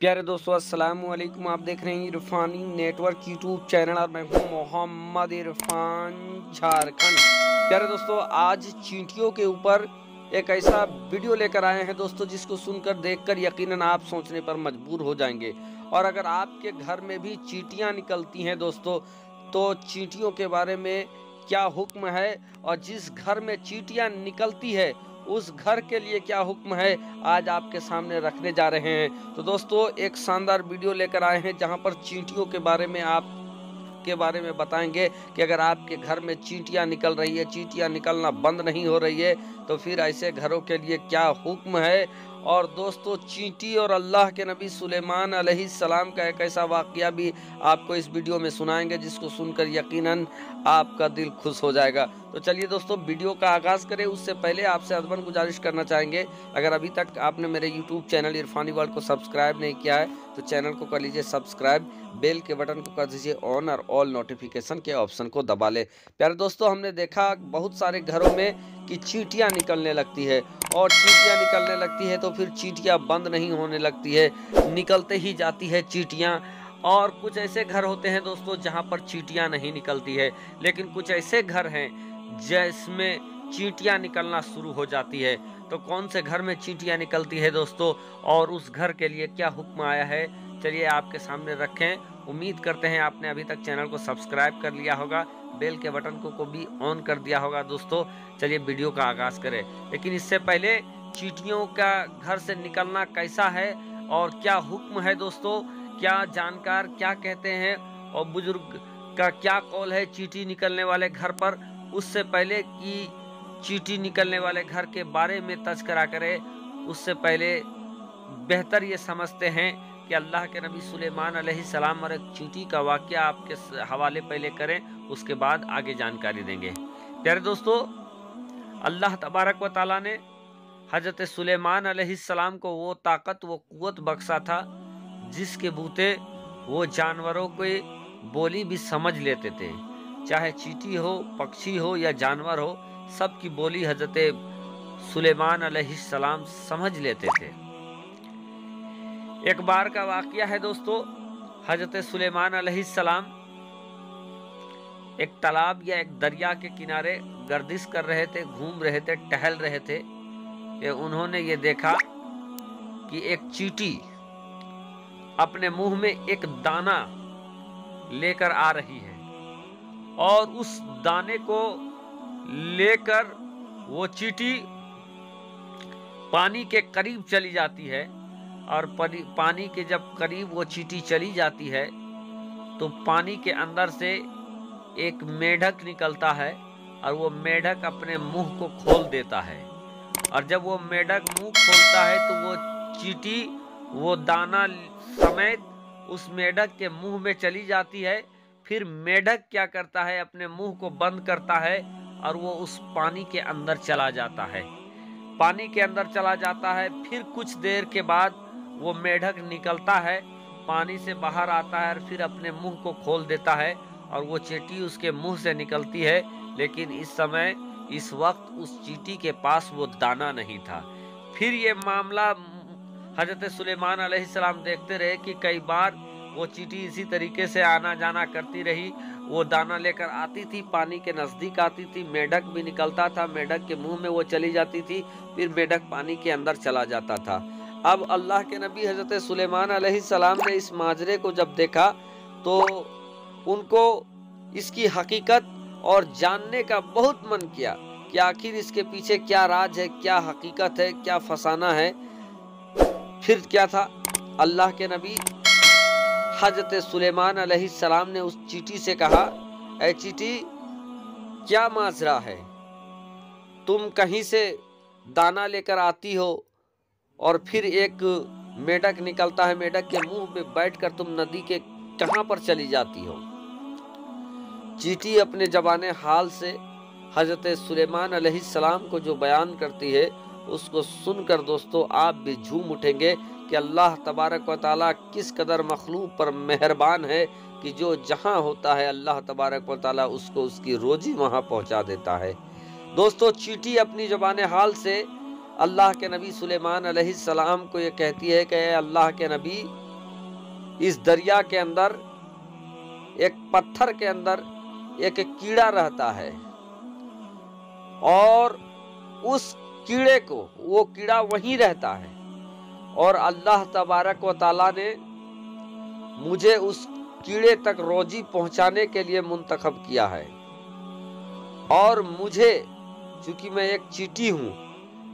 प्यारे दोस्तों, अस्सलाम वालेकुम आप देख रहे हैं इरफानी नेटवर्क यूट्यूब चैनल और मैं हूँ मोहम्मद इरफान झारखंड। प्यारे दोस्तों, आज चींटियों के ऊपर एक ऐसा वीडियो लेकर आए हैं दोस्तों, जिसको सुनकर देखकर यकीनन आप सोचने पर मजबूर हो जाएँगे। और अगर आपके घर में भी चींटियाँ निकलती हैं दोस्तों तो चींटियों के बारे में क्या हुक्म है और जिस घर में चींटियाँ निकलती है उस घर के लिए क्या हुक्म है, आज आपके सामने रखने जा रहे हैं। तो दोस्तों, एक शानदार वीडियो लेकर आए हैं, जहाँ पर चींटियों के बारे में आप, के बारे में बताएँगे कि अगर आपके घर में चींटियाँ निकल रही है, चींटियाँ निकलना बंद नहीं हो रही है तो फिर ऐसे घरों के लिए क्या हुक्म है? और दोस्तों, चींटी और अल्लाह के नबी सुलेमान सलाम का एक ऐसा वाक़ भी आपको इस वीडियो में सुनाएँगे, जिसको सुनकर यकीनन आपका दिल खुश हो जाएगा। तो चलिए दोस्तों, वीडियो का आगाज़ करें। उससे पहले आपसे अदबन गुजारिश करना चाहेंगे, अगर अभी तक आपने मेरे यूट्यूब चैनल इरफानी वर्ल्ड को सब्सक्राइब नहीं किया है तो चैनल को कर लीजिए सब्सक्राइब, बेल के बटन को कर दीजिए ऑन और ऑल नोटिफिकेशन के ऑप्शन को दबा ले। प्यारे दोस्तों, हमने देखा बहुत सारे घरों में कि चीटियाँ निकलने लगती है, और चीटियाँ निकलने लगती है तो फिर चीटियाँ बंद नहीं होने लगती है। निकलते ही जाती है चीटियाँ। और कुछ ऐसे घर होते हैं दोस्तों जहाँ पर चीटियाँ नहीं निकलती है। लेकिन कुछ ऐसे घर हैं जिसमें चीटियाँ निकलना शुरू हो जाती है। तो कौन से घर में चीटियाँ निकलती है दोस्तों? और उस घर के लिए क्या हुक्म आया है? चलिए आपके सामने रखें। उम्मीद करते हैं आपने अभी तक चैनल को सब्सक्राइब कर लिया होगा। बेल के बटन को, को भी ऑन कर दिया होगा दोस्तों। चलिए वीडियो का आगाज़ करें। लेकिन इससे पहले चीटियों का घर से निकलना कैसा है और क्या हुक्म है दोस्तों? क्या जानकार क्या कहते हैं? और बुज़ुर्ग का क्या कौल है चीटी निकलने वाले घर पर? उससे पहले कि चीटी निकलने वाले घर के बारे में तस्करा करें उससे पहले बेहतर ये समझते हैं कि अल्लाह के नबी सुलेमान सलाम और एक चीटी का वाक्य आपके हवाले पहले करें, उसके बाद आगे जानकारी देंगे। प्यारे दोस्तों, अल्लाह तबारक व ताली ने हज़रत सुलेमान सलाम को वो ताकत, वो कुत बख्शा था, जिसके बूते वो जानवरों को बोली भी समझ लेते थे। चाहे चीटी हो, पक्षी हो या जानवर हो, सबकी बोली हज़रत सुलेमान सलाम समझ लेते थे। एक बार का वाक्य है दोस्तों, हज़रत सुलेमान सलाम एक तालाब या एक दरिया के किनारे गर्दिश कर रहे थे, घूम रहे थे, टहल रहे थे। कि उन्होंने ये देखा कि एक चीटी अपने मुँह में एक दाना लेकर आ रही है और उस दाने को लेकर वो चीटी पानी के करीब चली जाती है और पानी के जब करीब वो चीटी चली जाती है तो पानी के अंदर से एक मेढक निकलता है और वो मेढक अपने मुँह को खोल देता है। और जब वो मेढक मुँह खोलता है तो वो चीटी, वो दाना समेत उस मेढक के मुँह में चली जाती है। फिर मेढक क्या करता है? अपने मुँह को बंद करता है और वो उस पानी के अंदर चला जाता है। पानी के अंदर चला जाता है। फिर कुछ देर के बाद वो मेढक निकलता है, पानी से बाहर आता है और फिर अपने मुँह को खोल देता है और वो चीटी उसके मुँह से निकलती है। लेकिन इस समय इस वक्त उस चीटी के पास वो दाना नहीं था। फिर ये मामला हज़रत सुलेमान सलाम देखते रहे कि कई बार वो चीटी इसी तरीके से आना जाना करती रही। वो दाना लेकर आती थी, पानी के नज़दीक आती थी, मेढक भी निकलता था, मेढक के मुँह में वो चली जाती थी, फिर मेढक पानी के अंदर चला जाता था। अब अल्लाह के नबी हज़रत सुलेमान सलाम ने इस माजरे को जब देखा तो उनको इसकी हकीकत और जानने का बहुत मन किया कि आखिर इसके पीछे क्या राज है, क्या हकीकत है, क्या फसाना है। फिर क्या था? अल्लाह के नबी हज़रत सुलेमान सलाम ने उस चीटी से कहा ए चीटी, क्या माजरा है? तुम कहीं से दाना लेकर आती हो और फिर एक मेढक निकलता है, मेढक के मुँह में बैठकर तुम नदी के कहाँ पर चली जाती हो? चीटी अपने जबान हाल से हज़रत सुलेमान सलाम को जो बयान करती है, उसको सुनकर दोस्तों आप भी झूम उठेंगे कि अल्लाह तबारक व ताली किस कदर मखलूक पर मेहरबान है कि जो जहाँ होता है, अल्लाह तबारक व ताली उसको उसकी रोजी वहाँ पहुँचा देता है। दोस्तों, चीटी अपनी जबान हाल से अल्लाह के नबी सुलेमान सलाम को ये कहती है कि अल्लाह के नबी, इस दरिया के अंदर, एक पत्थर के अंदर एक कीड़ा रहता है और उस कीड़े को, वो कीड़ा वहीं रहता है। और अल्लाह तबारक व ताला ने मुझे उस कीड़े तक रोजी पहुँचाने के लिए मुंतखब किया है। और मुझे, चूँकि मैं एक चीटी हूँ,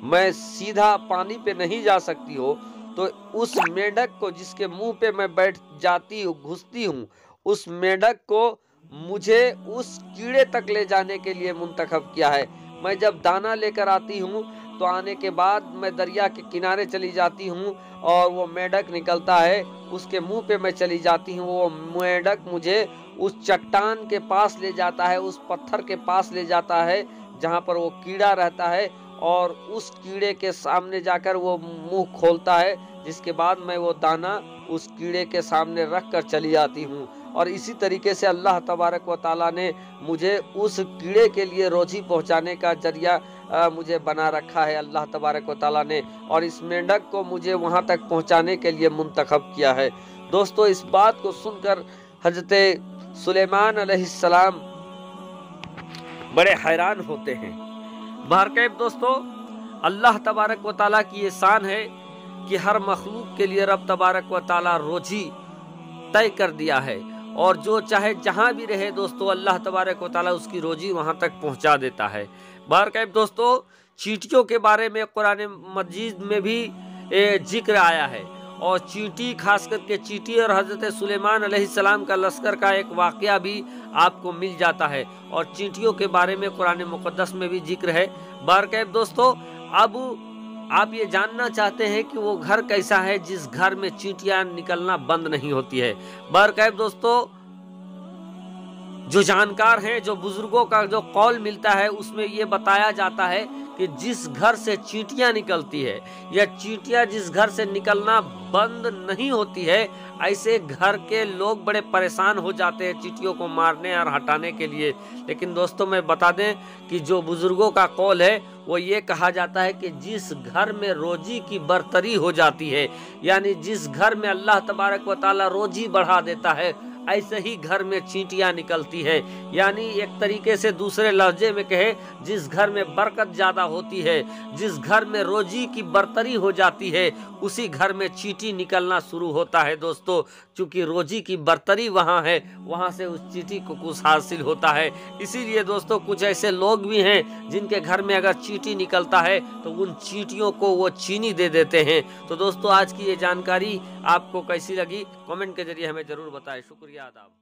मैं सीधा पानी पे नहीं जा सकती हो तो उस मेढक को जिसके मुँह पे मैं बैठ जाती हूँ, घुसती हूँ, उस मेढक को मुझे उस कीड़े तक ले जाने के लिए मुंतखब किया है। मैं जब दाना लेकर आती हूँ तो आने के बाद मैं दरिया के किनारे चली जाती हूँ और वो मेढक निकलता है, उसके मुँह पे मैं चली जाती हूँ। वो मेढक मुझे उस चट्टान के पास ले जाता है, उस पत्थर के पास ले जाता है, जहाँ पर वो कीड़ा रहता है और उस कीड़े के सामने जाकर वो मुँह खोलता है, जिसके बाद मैं वो दाना उस कीड़े के सामने रख कर चली जाती हूँ। और इसी तरीके से अल्लाह तबारक व ताली ने मुझे उस कीड़े के लिए रोजी पहुँचाने का ज़रिया मुझे बना रखा है। अल्लाह तबारक व ताली ने और इस मेंढक को मुझे वहाँ तक पहुँचाने के लिए मुंतखब किया है। दोस्तों, इस बात को सुनकर हज़रत सुलेमान सलाम बड़े हैरान होते हैं। बहरकैब दोस्तों, अल्लाह तबारक व ताली की ये शान है कि हर मखलूक के लिए रब तबारक व ताली रोजी तय कर दिया है। और जो चाहे जहाँ भी रहे दोस्तों, अल्लाह तबारक वाली उसकी रोजी वहाँ तक पहुँचा देता है। कैब दोस्तों, चीटियों के बारे में कुरान मस्जिद में भी ज़िक्र आया है। और चीटी, खास करके चीटी और हज़रत सुलेमान सलाम का लश्कर का एक वाक़ भी आपको मिल जाता है। और चीटियों के बारे में कुरान मुक़दस में भी ज़िक्र है। कैब दोस्तों, अब आप ये जानना चाहते हैं कि वो घर कैसा है, जिस घर में चीटियाँ निकलना बंद नहीं होती है। बरकैब दोस्तों, जो जानकार हैं, जो बुज़ुर्गों का जो कॉल मिलता है, उसमें ये बताया जाता है कि जिस घर से चींटियाँ निकलती है या चींटियाँ जिस घर से निकलना बंद नहीं होती है, ऐसे घर के लोग बड़े परेशान हो जाते हैं चींटियों को मारने और हटाने के लिए। लेकिन दोस्तों, मैं बता दें कि जो बुज़ुर्गों का कॉल है, वो ये कहा जाता है कि जिस घर में रोजी की बर्तरी हो जाती है, यानी जिस घर में अल्लाह तबारक व रोजी बढ़ा देता है ऐसे ही घर में चींटियाँ निकलती हैं। यानी एक तरीके से दूसरे लहजे में कहे, जिस घर में बरकत ज़्यादा होती है, जिस घर में रोजी की बरतरी हो जाती है, उसी घर में चींटी निकलना शुरू होता है दोस्तों। क्योंकि रोजी की बरतरी वहाँ है, वहाँ से उस चींटी को कुछ हासिल होता है। इसीलिए दोस्तों कुछ ऐसे लोग भी हैं, जिनके घर में अगर चींटी निकलता है तो उन चींटियों को वो चीनी दे देते हैं। तो दोस्तों आज की ये जानकारी आपको कैसी लगी? कमेंट के ज़रिए हमें ज़रूर बताएँ। शुक्रिया आदाब।